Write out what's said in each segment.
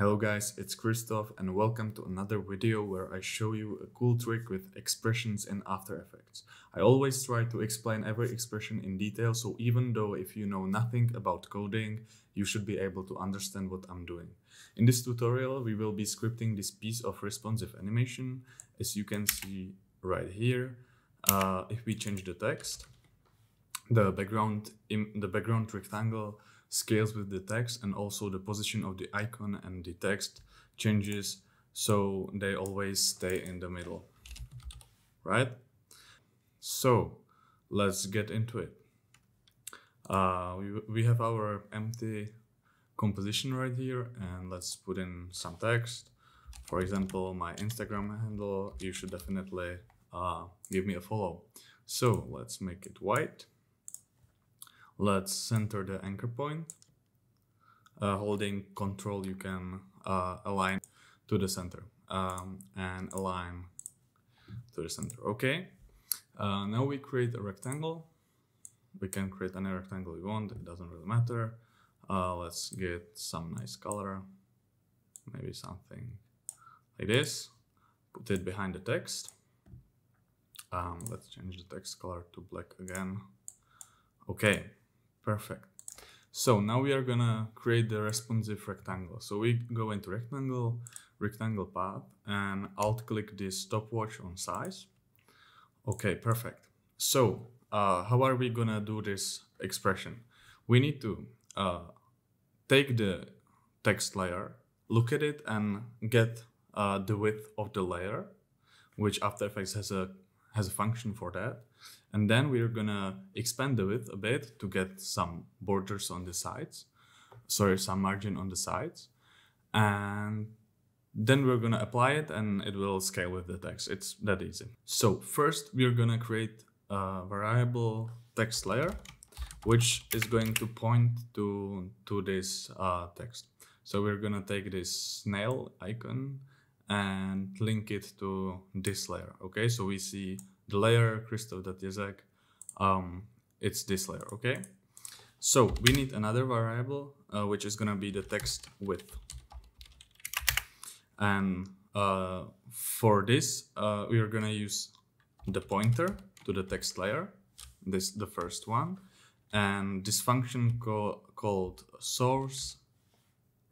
Hello guys, it's Krystof and welcome to another video where I show you a cool trick with expressions in After Effects. I always try to explain every expression in detail, so even though if you know nothing about coding, you should be able to understand what I'm doing. In this tutorial, we will be scripting this piece of responsive animation, as you can see right here. Uh, if we change the text, the background, in the background rectangle scales with the text and also the position of the icon and the text changes so they always stay in the middle right? So let's get into it. Uh, we, we have our empty composition right here and let's put in some text. For example my instagram handle you should definitely uh, give me a follow. So let's make it white Let's center the anchor point. Uh, holding control, you can uh, align to the center um, and align to the center. Okay. Uh, now we create a rectangle. We can create any rectangle we want. It doesn't really matter. Uh, let's get some nice color. Maybe something like this. Put it behind the text. Um, let's change the text color to black again. Okay, Perfect. So now we are gonna create the responsive rectangle. So we go into rectangle, rectangle path, and alt click this stopwatch on size. Okay, perfect. So uh, how are we gonna do this expression? We need to uh, take the text layer, look at it and get uh, the width of the layer, which After Effects has a has a function for that. And then we're gonna expand the width a bit to get some borders on the sides, sorry, some margin on the sides. And then we're gonna apply it and it will scale with the text. It's that easy. So first we're gonna create a variable text layer, which is going to point to, to this uh, text. So we're gonna take this snail icon and link it to this layer. Okay, so we see the layer krystof.jezek, um, it's this layer. Okay, so we need another variable uh, which is gonna be the text width, and uh, for this uh, we are gonna use the pointer to the text layer, this the first one, and this function co called source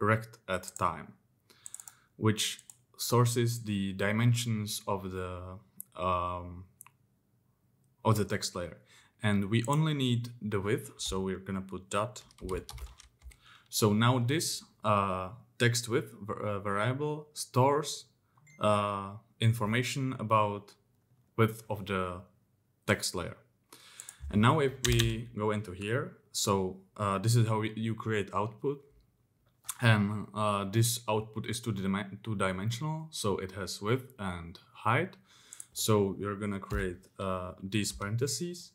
rect at time, which sources the dimensions of the um, of the text layer. And we only need the width so we're gonna put dot width. So now this uh, text width uh, variable stores uh, information about width of the text layer. And now if we go into here so uh, this is how we, you create output. And uh, this output is two, two dimensional, so it has width and height. So you're gonna create uh, these parentheses,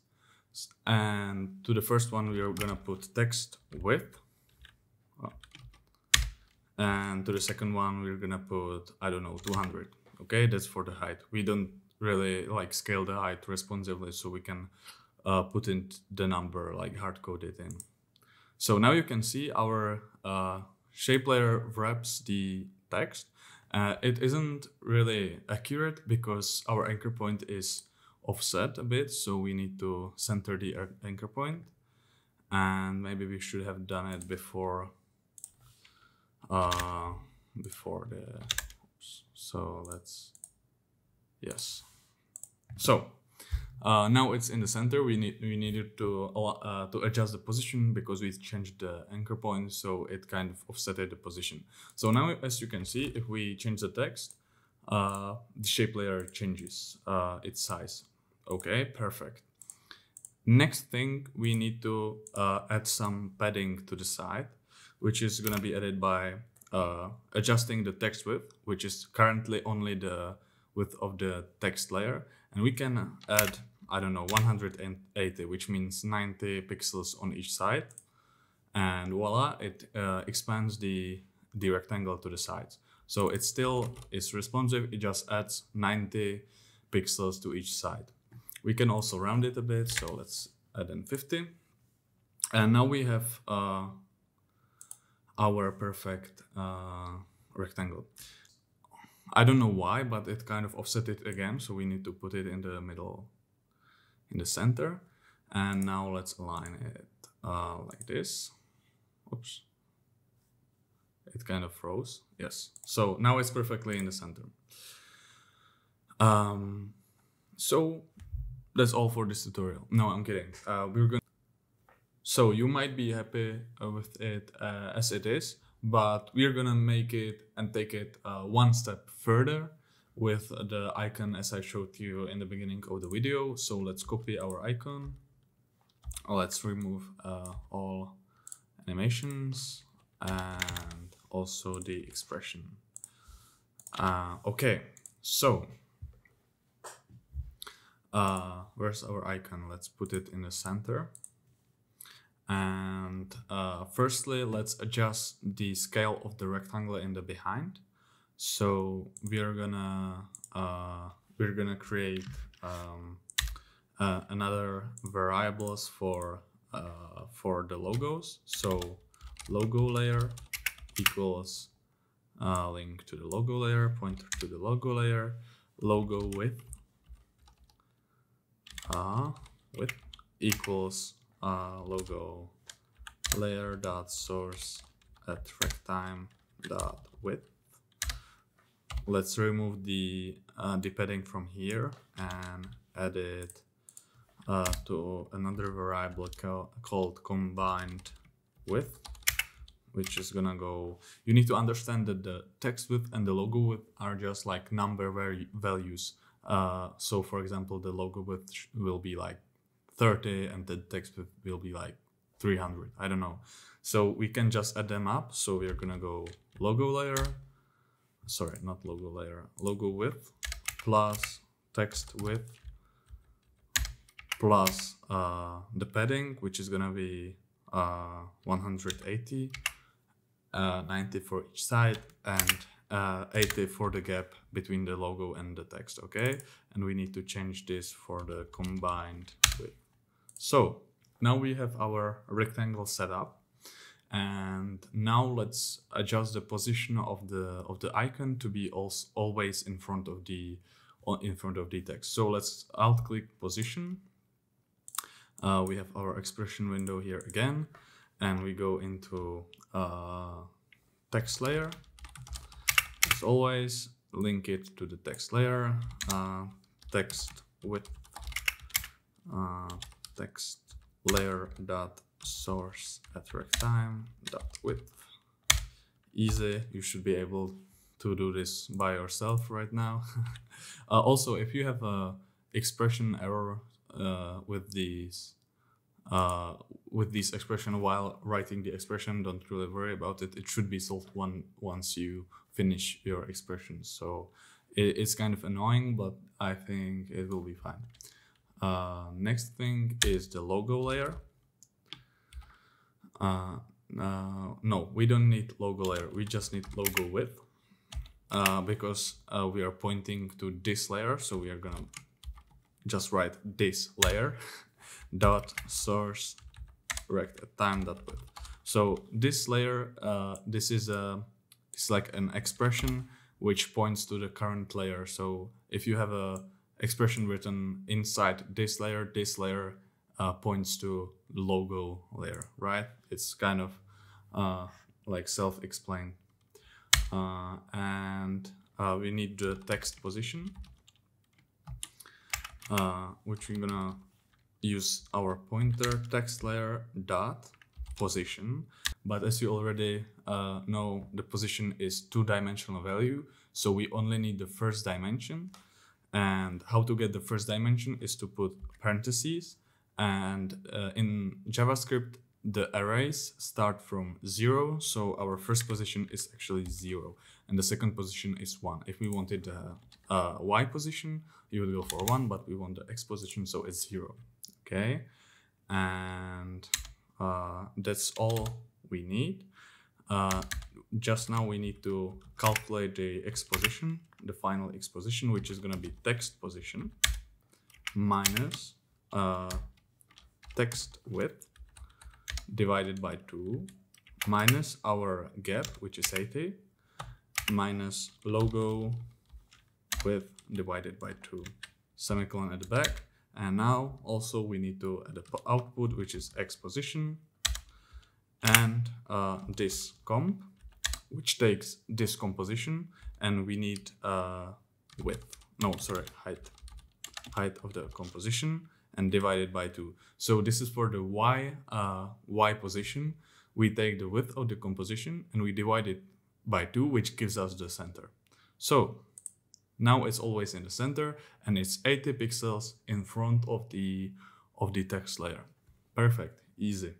and to the first one we are gonna put text width, and to the second one we're gonna put I don't know 200. Okay, that's for the height. We don't really like scale the height responsively, so we can uh, put in the number like hard code it in. So now you can see our uh, shape layer wraps the text. Uh, it isn't really accurate because our anchor point is offset a bit, so we need to center the anchor point. And maybe we should have done it before uh, before the oops. so let's yes so uh, now it's in the center. We need we needed to uh, to adjust the position because we changed the anchor point, so it kind of offsetted the position. So now, as you can see, if we change the text, uh, the shape layer changes uh, its size. Okay, perfect. Next thing, we need to uh, add some padding to the side, which is gonna be added by uh, adjusting the text width, which is currently only the width of the text layer, and we can add I don't know, 180, which means 90 pixels on each side. And voila, it uh, expands the, the rectangle to the sides. So it still is responsive, it just adds 90 pixels to each side. We can also round it a bit, so let's add in 50. And now we have uh, our perfect uh, rectangle. I don't know why, but it kind of offset it again. So we need to put it in the middle, in the center. And now let's align it uh, like this. Oops. It kind of froze. Yes. So now it's perfectly in the center. Um, so that's all for this tutorial. No, I'm kidding. Uh, we're going so you might be happy uh, with it uh, as it is, but we're gonna make it and take it uh, one step further with the icon as I showed you in the beginning of the video. So let's copy our icon. Let's remove uh, all animations and also the expression. Uh, okay, so uh, where's our icon? Let's put it in the center. And uh, firstly, let's adjust the scale of the rectangle in the behind. So we're gonna uh, we're gonna create um, uh, another variables for uh, for the logos. So logo layer equals uh, link to the logo layer, pointer to the logo layer, logo width uh, width equals uh, logo layer dot source at rectime dot width. Let's remove the uh, the padding from here and add it uh, to another variable called combined width which is gonna go you need to understand that the text width and the logo width are just like number values uh, so for example, the logo width will be like 30 and the text width will be like 300. I don't know. So we can just add them up. So we're gonna go logo layer, sorry, not logo layer, logo width plus text width plus uh, the padding, which is gonna be uh, 180, uh, 90 for each side, and uh, 80 for the gap between the logo and the text, okay? And we need to change this for the combined width. So now we have our rectangle set up. And now let's adjust the position of the of the icon to be also always in front of the in front of the text. So let's alt click position. Uh, we have our expression window here again, and we go into uh, text layer as always, link it to the text layer, uh, text with uh, text layer dot source at rectime dot width. Easy, you should be able to do this by yourself right now. uh, also, if you have a expression error uh, with these uh, with this expression while writing the expression, don't really worry about it. It should be solved one once you finish your expression. So it, it's kind of annoying, but I think it will be fine. Uh, next thing is the logo layer. Uh, uh, no, we don't need logo layer. We just need logo width uh, because uh, we are pointing to this layer. So we are gonna just write this layer dot source rect time dot width. So this layer, uh, this is a it's like an expression which points to the current layer. So if you have a expression written inside this layer, this layer uh, points to logo layer, right? It's kind of uh, like self-explained. Uh, and uh, we need the text position, uh, which we're gonna use our pointer text layer dot position. But as you already uh, know, the position is two-dimensional value. So we only need the first dimension. And how to get the first dimension is to put parentheses. And uh, in JavaScript, the arrays start from zero. So our first position is actually zero. And the second position is one. If we wanted the uh, position, you would go for one, but we want the X position, so it's zero. Okay. And uh, that's all we need. Uh, just now we need to calculate the x position, the final x position, which is going to be text position minus uh, text width divided by 2 minus our gap, which is 80, minus logo width divided by 2 semicolon at the back. And now also we need to add the output which is x position and uh, this comp which takes this composition and we need uh, width. No sorry height. Height of the composition and divided by 2 so this is for the y uh, y position. We take the width of the composition and we divide it by 2 which gives us the center. So now it's always in the center and it's 80 pixels in front of the of the text layer. Perfect. Easy.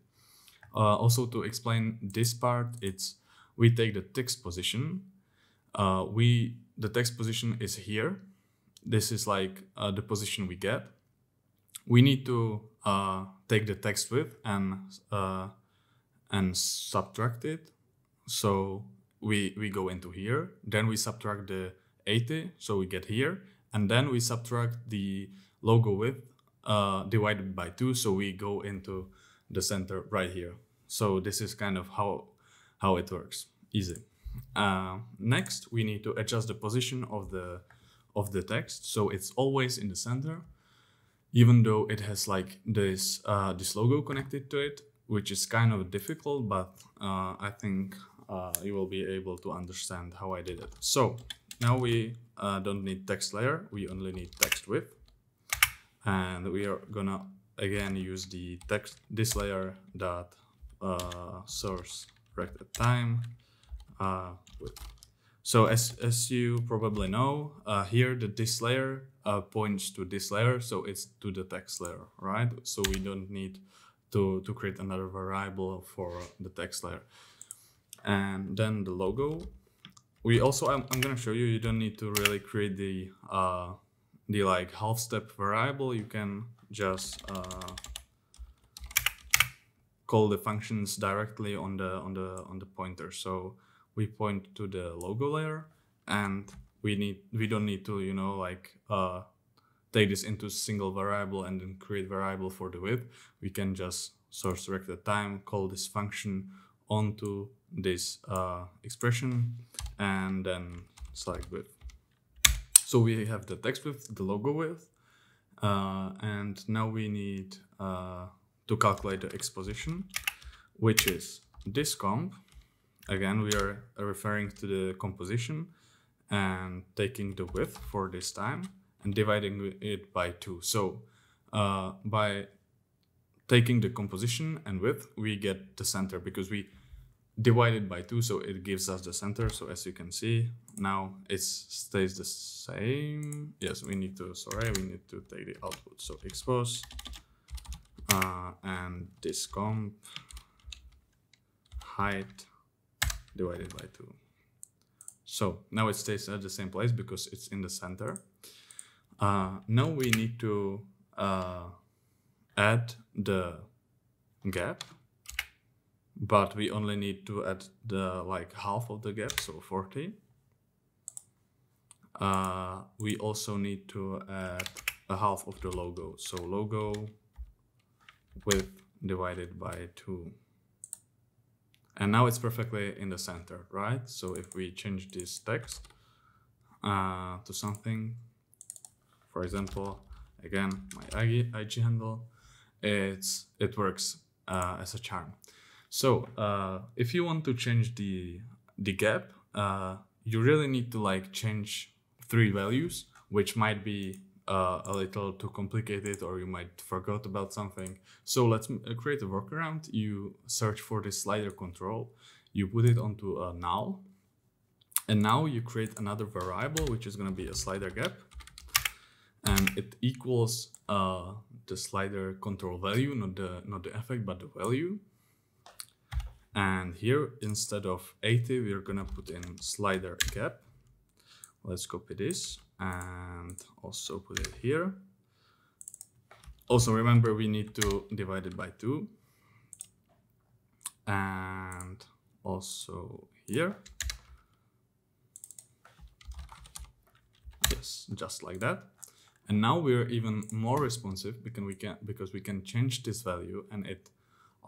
Uh, also to explain this part it's we take the text position. Uh, we the text position is here. This is like uh, the position we get we need to uh, take the text width and uh, and subtract it. So we we go into here then we subtract the 80 so we get here and then we subtract the logo width uh, divided by 2 so we go into the center right here. So this is kind of how how it works. Easy. Uh, next we need to adjust the position of the of the text. So it's always in the center even though it has like this uh, this logo connected to it which is kind of difficult but uh, I think uh, you will be able to understand how I did it so now we uh, don't need text layer, we only need text width. And we are gonna again use the text this layer dot uh, source rect at time uh. So as, as you probably know, here the this layer uh, points to this layer, so it's to the text layer, right? So we don't need to, to create another variable for the text layer. And then the logo we also I'm, I'm gonna show you you don't need to really create the uh, the like half step variable you can just uh, call the functions directly on the on the on the pointer so we point to the logo layer and we need we don't need to you know like uh, take this into single variable and then create variable for the width we can just source rect at time call this function onto this uh, expression and then select width. So we have the text width, the logo width, uh, and now we need uh, to calculate the x position, which is this comp. Again, we are referring to the composition and taking the width for this time and dividing it by two. So uh, by taking the composition and width, we get the center because we divide it by 2 so it gives us the center. So as you can see now it stays the same. Yes we need to sorry we need to take the output. So expose uh, and this comp height divided by 2 so now it stays at the same place because it's in the center uh, now we need to uh, add the gap but we only need to add the like half of the gap, so 40. Uh, we also need to add a half of the logo, so logo width divided by 2. And now it's perfectly in the center, right? So if we change this text uh, to something, for example, again, my IG, IG handle, it's, it works uh, as a charm. So uh, if you want to change the the gap, uh, you really need to like change three values, which might be uh, a little too complicated or you might forgot about something. So let's uh, create a workaround. You search for this slider control, you put it onto a null, and now you create another variable, which is going to be a slider gap, and it equals uh, the slider control value, not the not the effect, but the value. And here, instead of 80, we're gonna put in slider gap. Let's copy this and also put it here. Also remember we need to divide it by two. And also here. Yes, just like that. And now we're even more responsive because we can because we can change this value and it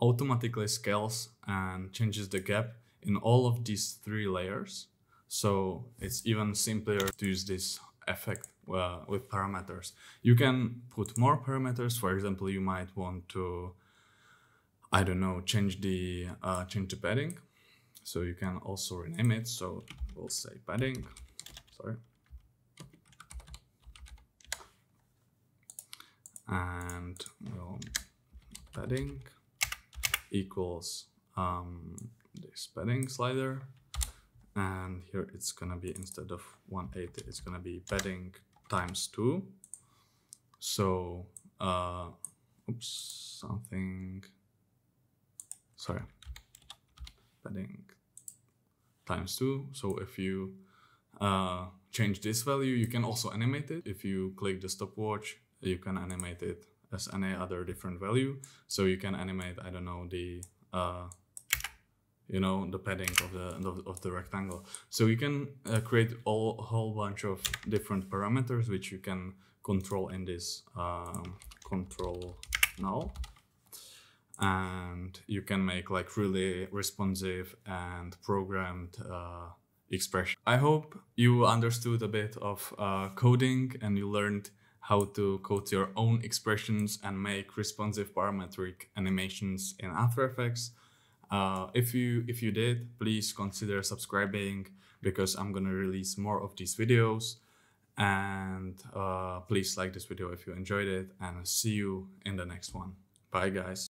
automatically scales and changes the gap in all of these three layers. So it's even simpler to use this effect uh, with parameters. You can put more parameters. For example, you might want to, I don't know, change the uh, change the padding. So you can also rename it. So we'll say padding. Sorry. And we'll padding equals um, this padding slider and here it's gonna be instead of 180 it's gonna be padding times 2 so uh oops something sorry. Padding times 2 so if you uh change this value you can also animate it. If you click the stopwatch you can animate it as any other different value. So you can animate i don't know the uh you know the padding of the of the rectangle. So you can uh, create a whole bunch of different parameters which you can control in this um, control null. And you can make like really responsive and programmed uh, expression. I hope you understood a bit of uh, coding and you learned how to code your own expressions and make responsive parametric animations in after effects uh, if you if you did, please consider subscribing because I'm gonna release more of these videos. And uh, please like this video if you enjoyed it, and see you in the next one. Bye, guys.